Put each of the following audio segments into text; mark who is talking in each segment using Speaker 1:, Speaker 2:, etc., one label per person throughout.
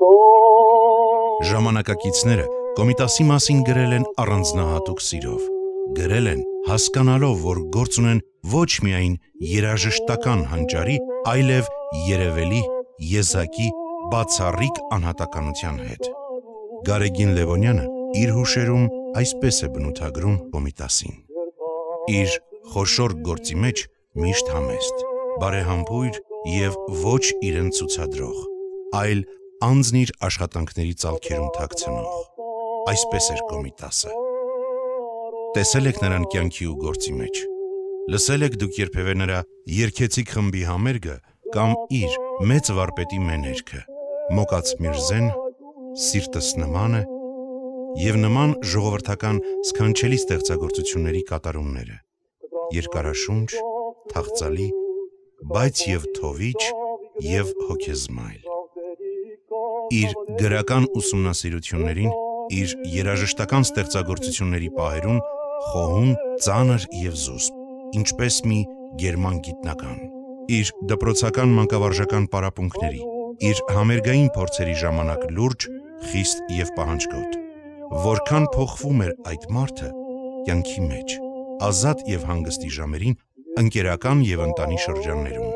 Speaker 1: Ժամանակակիցները Կոմիտասի մասին գրել են առանձնահատուկ սիրով։ Գրել են հասկանալով, որ գործ ունեն ոչ միայն երաժշտական հանճարի, այլև երևելի, եզակի, բացառիկ անհատականության հետ։ Գարեգին Լևոնյանը իր հուշերում այսպես է բնութագրում Կոմիտասին. Իր խոշոր գործի մեջ միշտ համեստ, բարեհամբույր եւ ոչ իրեն ցուցադրող, այլ անձն իր աշխատանքների ցալքերում թաքցնող։ Այսպես էր Կոմիտասը։ Տեսել եք նրան կյանքի ու գործի մեջ։ Լսել եք դուք երբևէ նրա երկեցիկ խմբի համերգը կամ իր մեծ վարպետի մեներքը։ Մոկաց Միրզեն, Սիրտս նման է եւ նման ժողովրդական սքանչելի ստեղծագործությունների կատարումները։ Երկարաշունչ, թաղծալի, բայց եւ թովիչ եւ հոգեզմայլ իր գրական ուսումնասիրություններին, իր երաժշտական ստեղծագործությունների պահերուն խոհուն, ծանր եւ զուսպ, ինչպես մի գերման գիտնական։ Իր դպրոցական մանկավարժական պարապմունքների, իր համերգային փորձերի ժամանակ լուրջ, խիստ եւ պահանջկոտ։ Որքան փոխվում էր այդ մարդը կյանքի մեջ, ազատ եւ հանգստի ժամերին, ընկերական եւ ընտանի շրջաններում։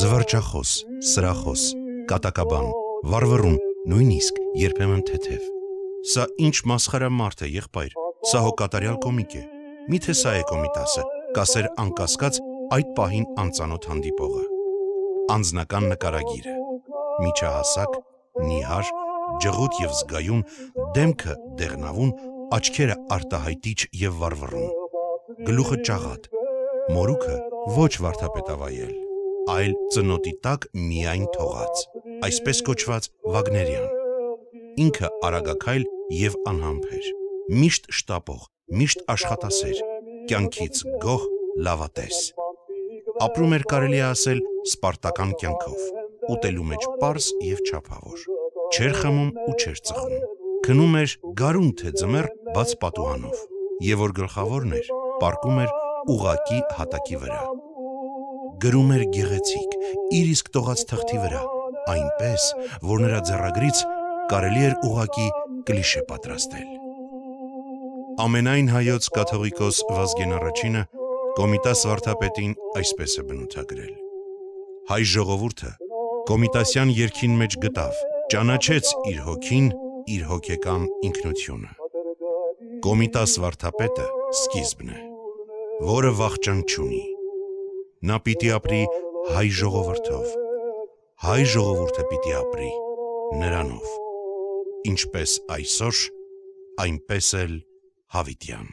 Speaker 1: Զվարճախոս, սրախոս, կատակաբան, վարվռուն, նույնիսկ երբեմն թեթև։ Սա ինչ մասխարա մարդ է, եղբայր։ Սա հո կատարյալ կոմիկ է։ Միթե սա է կոմիտասը, կասեր անկասկած այդ պահին անծանոթ հանդիպողը։ Անձնական նկարագիրը։ Միջահասակ, նիհար, ջղուտ եւ զգայուն, դեմքը դեղնավուն, աչքերը արտահայտիչ եւ վարվռուն։ Գլուխը ճաղատ, մորուքը ոչ վարդապետավայել այլ ծնոտի տակ միայն թողած, այսպես կոչված Վագներյան։ Ինքը արագակայլ եւ անհամբեր, միշտ շտապող, միշտ աշխատասեր, կյանքից գոհ, լավատես։ Ապրում էր կարելի ասել սպարտական կյանքով, ուտելու մեջ པարս եւ չափավոր։ Չեր խմում ու չեր ծխում։ Քնում էր գարուն թե ձմեռ բաց պատուհանով, եւ որ գլխավորն էր, պարկում էր ուղակի հատակի վրա գրում էր գեղեցիկ, իր իսկ տողած թղթի վրա, այնպես, որ նրա ձեռագրից կարելի էր ուղակի կլիշե պատրաստել։ Ամենայն հայոց կաթողիկոս Վազգեն առաջինը Կոմիտաս վարդապետին այսպես է բնութագրել. Հայ ժողովուրդը Կոմիտասյան երկին մեջ գտավ, ճանաչեց իր հոգին, իր հոգեկան ինքնությունը։ Կոմիտաս վարդապետը սկիզբն է, որը վախճան չունի Նա պիտի ապրի հայ ժողովրդով։ Հայ ժողովուրդը պիտի ապրի նրանով։ Ինչպես այսօր, այնպես էլ հավիտյան։